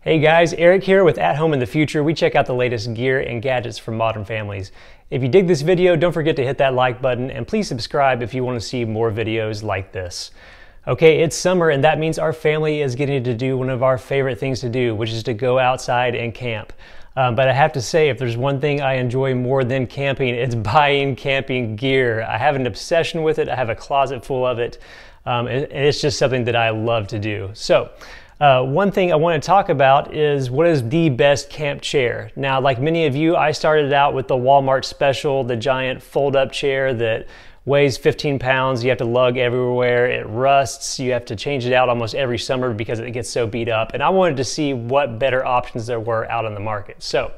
Hey guys, Eric here with At Home in the Future. We check out the latest gear and gadgets for modern families. If you dig this video, don't forget to hit that like button and please subscribe if you want to see more videos like this. Okay, it's summer and that means our family is getting to do one of our favorite things to do, which is to go outside and camp. Um, but I have to say, if there's one thing I enjoy more than camping, it's buying camping gear. I have an obsession with it. I have a closet full of it. Um, and it's just something that I love to do. So, uh, one thing I want to talk about is what is the best camp chair. Now, like many of you, I started out with the Walmart special, the giant fold up chair that weighs 15 pounds. You have to lug everywhere. It rusts. You have to change it out almost every summer because it gets so beat up. And I wanted to see what better options there were out on the market. So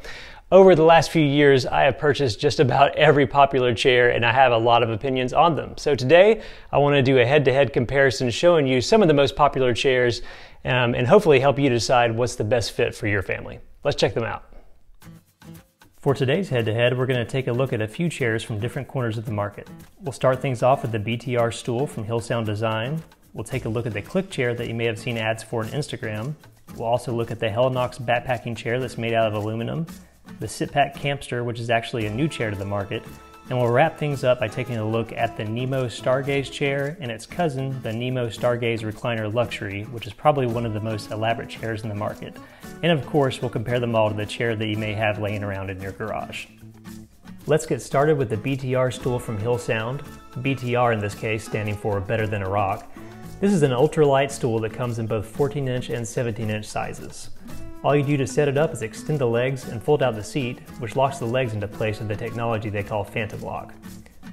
over the last few years, I have purchased just about every popular chair and I have a lot of opinions on them. So today, I want to do a head-to-head comparison showing you some of the most popular chairs um, and hopefully help you decide what's the best fit for your family. Let's check them out. For today's head-to-head, -head, we're going to take a look at a few chairs from different corners of the market. We'll start things off with the BTR stool from Hillsound Design. We'll take a look at the Cliq chair that you may have seen ads for on Instagram. We'll also look at the Helinox backpacking chair that's made out of aluminum the SitPack Campster, which is actually a new chair to the market, and we'll wrap things up by taking a look at the Nemo Stargaze chair and its cousin, the Nemo Stargaze Recliner Luxury, which is probably one of the most elaborate chairs in the market. And of course, we'll compare them all to the chair that you may have laying around in your garage. Let's get started with the BTR stool from Hillsound, BTR in this case standing for Better Than a Rock. This is an ultralight stool that comes in both 14 inch and 17 inch sizes. All you do to set it up is extend the legs and fold out the seat, which locks the legs into place with the technology they call Phantom Lock.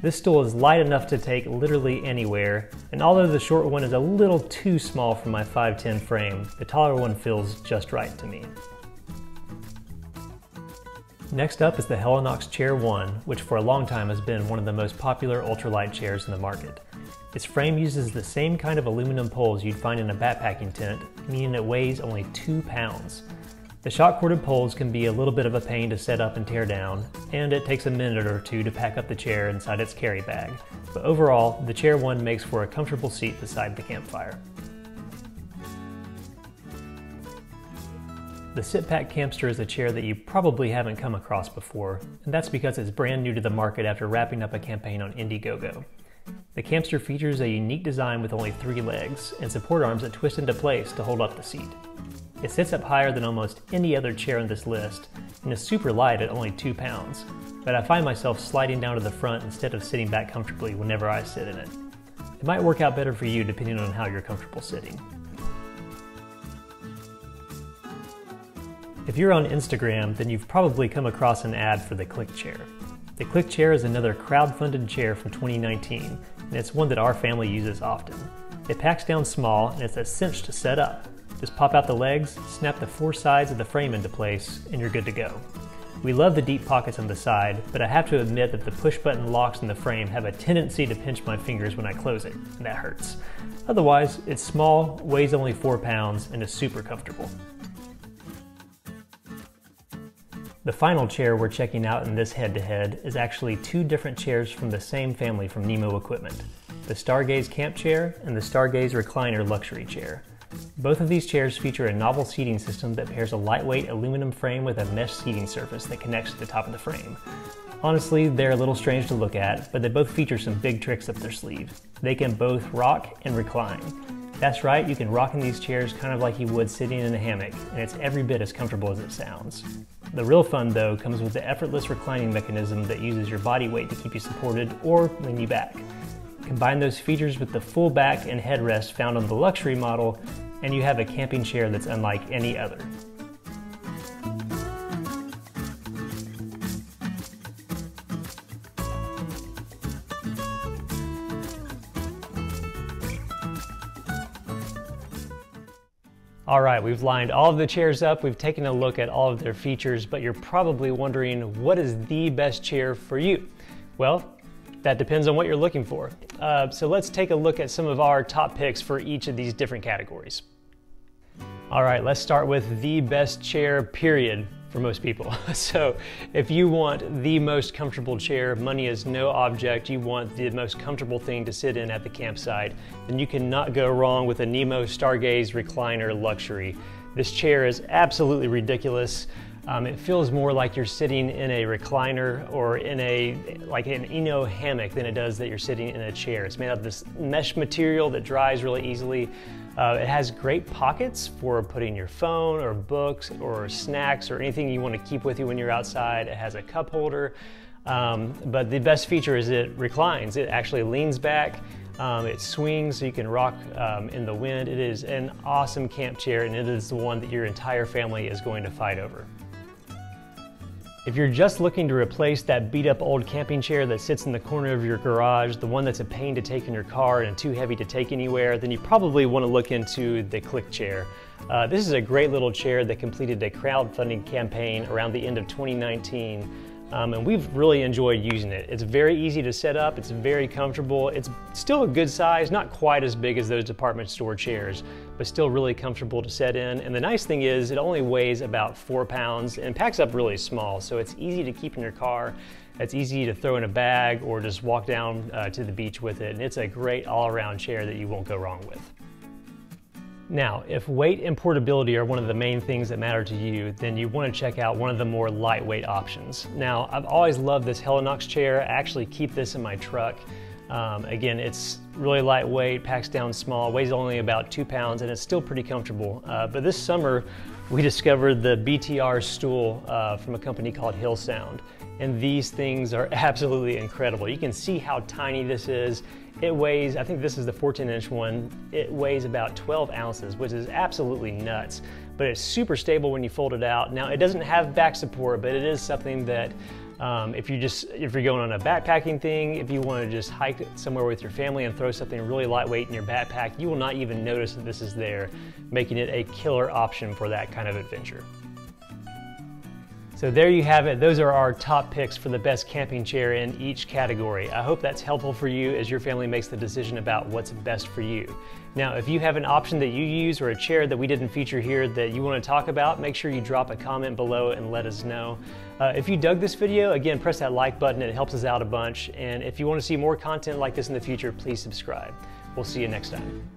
This stool is light enough to take literally anywhere, and although the short one is a little too small for my 5'10 frame, the taller one feels just right to me. Next up is the Helinox Chair 1, which for a long time has been one of the most popular ultralight chairs in the market. Its frame uses the same kind of aluminum poles you'd find in a backpacking tent, meaning it weighs only 2 pounds. The shock corded poles can be a little bit of a pain to set up and tear down, and it takes a minute or two to pack up the chair inside its carry bag. But overall, the Chair 1 makes for a comfortable seat beside the campfire. The SitPack Campster is a chair that you probably haven't come across before, and that's because it's brand new to the market after wrapping up a campaign on Indiegogo. The Campster features a unique design with only three legs and support arms that twist into place to hold up the seat. It sits up higher than almost any other chair on this list and is super light at only 2 pounds, but I find myself sliding down to the front instead of sitting back comfortably whenever I sit in it. It might work out better for you depending on how you're comfortable sitting. If you're on Instagram, then you've probably come across an ad for the Cliq Chair. The Cliq Chair is another crowd-funded chair from 2019, and it's one that our family uses often. It packs down small and it's a cinch to set up, just pop out the legs, snap the four sides of the frame into place, and you're good to go. We love the deep pockets on the side, but I have to admit that the push button locks in the frame have a tendency to pinch my fingers when I close it, and that hurts. Otherwise, it's small, weighs only 4 pounds, and is super comfortable. The final chair we're checking out in this head-to-head -head is actually two different chairs from the same family from Nemo Equipment, the Stargaze Camp Chair and the Stargaze Recliner Luxury Chair. Both of these chairs feature a novel seating system that pairs a lightweight aluminum frame with a mesh seating surface that connects to the top of the frame. Honestly, they're a little strange to look at, but they both feature some big tricks up their sleeve. They can both rock and recline. That's right, you can rock in these chairs kind of like you would sitting in a hammock, and it's every bit as comfortable as it sounds. The real fun, though, comes with the effortless reclining mechanism that uses your body weight to keep you supported or lean you back. Combine those features with the full back and headrest found on the luxury model, and you have a camping chair that's unlike any other. All right, we've lined all of the chairs up, we've taken a look at all of their features, but you're probably wondering what is the best chair for you? Well, that depends on what you're looking for. Uh, so let's take a look at some of our top picks for each of these different categories. All right, let's start with the best chair, period, for most people. So if you want the most comfortable chair, money is no object, you want the most comfortable thing to sit in at the campsite, then you cannot go wrong with a Nemo Stargaze Recliner Luxury. This chair is absolutely ridiculous. Um, it feels more like you're sitting in a recliner or in a like an Eno hammock than it does that you're sitting in a chair. It's made out of this mesh material that dries really easily. Uh, it has great pockets for putting your phone or books or snacks or anything you want to keep with you when you're outside. It has a cup holder. Um, but the best feature is it reclines. It actually leans back. Um, it swings so you can rock um, in the wind. It is an awesome camp chair and it is the one that your entire family is going to fight over. If you're just looking to replace that beat up old camping chair that sits in the corner of your garage, the one that's a pain to take in your car and too heavy to take anywhere, then you probably want to look into the Cliq chair. Uh, this is a great little chair that completed a crowdfunding campaign around the end of 2019 um, and we've really enjoyed using it. It's very easy to set up, it's very comfortable, it's still a good size, not quite as big as those department store chairs, but still really comfortable to set in. And the nice thing is it only weighs about four pounds and packs up really small, so it's easy to keep in your car. It's easy to throw in a bag or just walk down uh, to the beach with it. And it's a great all-around chair that you won't go wrong with. Now, if weight and portability are one of the main things that matter to you, then you want to check out one of the more lightweight options. Now, I've always loved this Helinox chair. I actually keep this in my truck. Um, again, it's really lightweight, packs down small, weighs only about two pounds, and it's still pretty comfortable. Uh, but this summer, we discovered the BTR stool uh, from a company called Hillsound. And these things are absolutely incredible. You can see how tiny this is. It weighs, I think this is the 14 inch one, it weighs about 12 ounces, which is absolutely nuts. But it's super stable when you fold it out. Now it doesn't have back support, but it is something that um, if you just if you're going on a backpacking thing, if you want to just hike somewhere with your family and throw something really lightweight in your backpack, you will not even notice that this is there, making it a killer option for that kind of adventure. So there you have it. Those are our top picks for the best camping chair in each category. I hope that's helpful for you as your family makes the decision about what's best for you. Now, if you have an option that you use or a chair that we didn't feature here that you want to talk about, make sure you drop a comment below and let us know. Uh, if you dug this video, again, press that like button. It helps us out a bunch. And if you want to see more content like this in the future, please subscribe. We'll see you next time.